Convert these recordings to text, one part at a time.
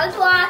很土啊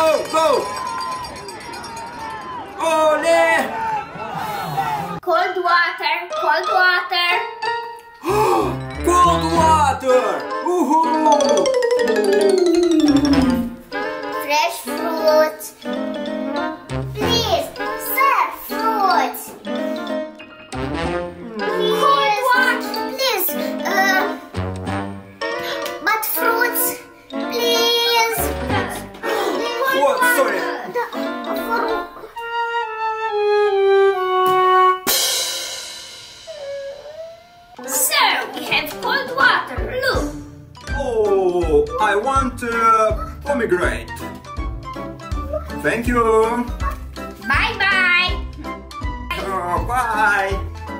go, go! Ole! Cold water, cold water. cold water! Woohoo! Fresh fruit. Please, serve fruit. uh, pomegranate. Thank you. Bye bye. Oh, bye.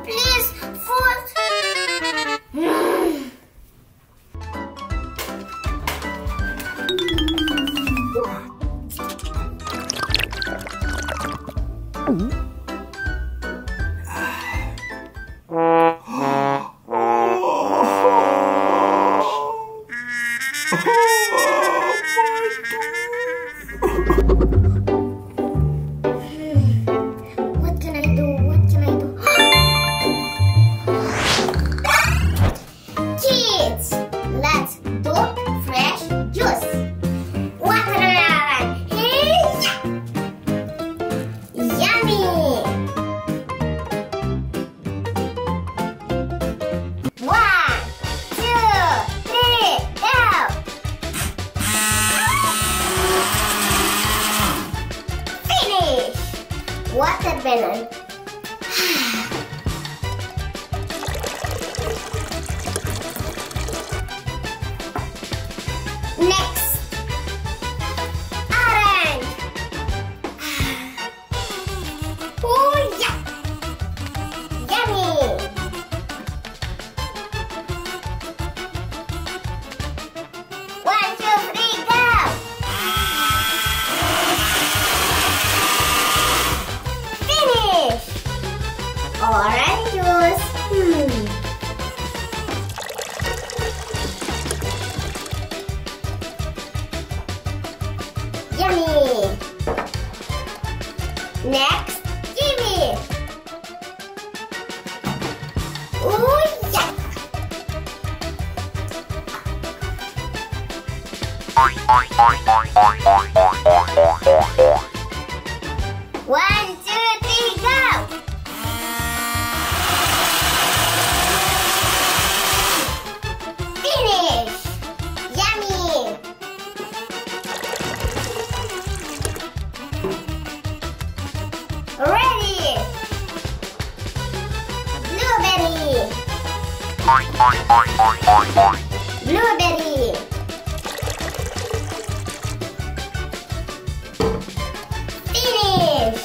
Please, food. Mm-hmm. What's a Ben? Blueberry. Finish.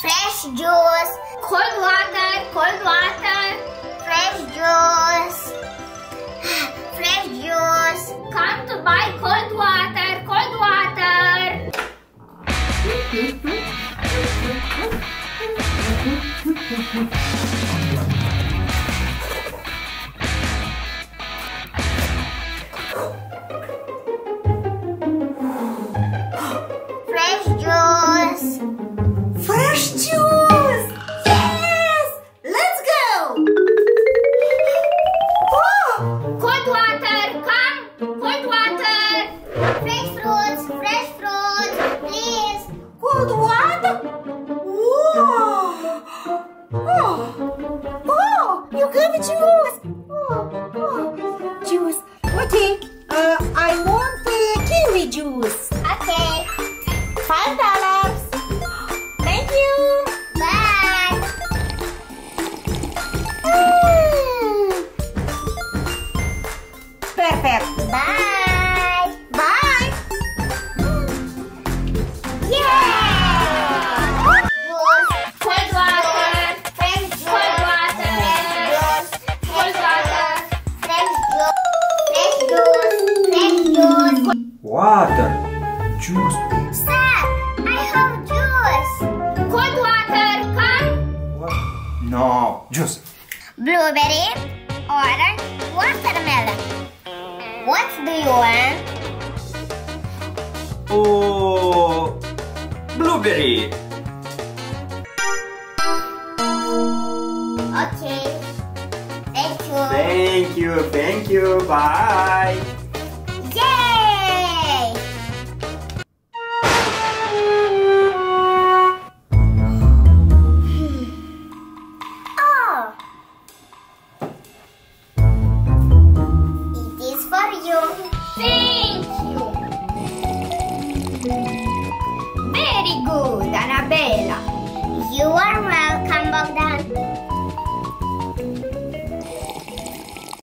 Fresh juice. Cold water, cold water. Fresh juice. Fresh juice. Come to buy cold water, cold water. Fresh fruits. Fresh fruits. Please. cold water? Wow! Oh, oh, you have juice! Oh, oh, juice. Okay, uh, I want uh, kiwi juice. Okay. Five dollars. Thank you. Bye. Perfect. Bye. Water. Juice. Sir, I have juice. Cold water, come. What? No. Juice. Blueberry, orange, watermelon. What do you want? Oh. Blueberry. Okay. Thank you. Thank you. Thank you. Bye.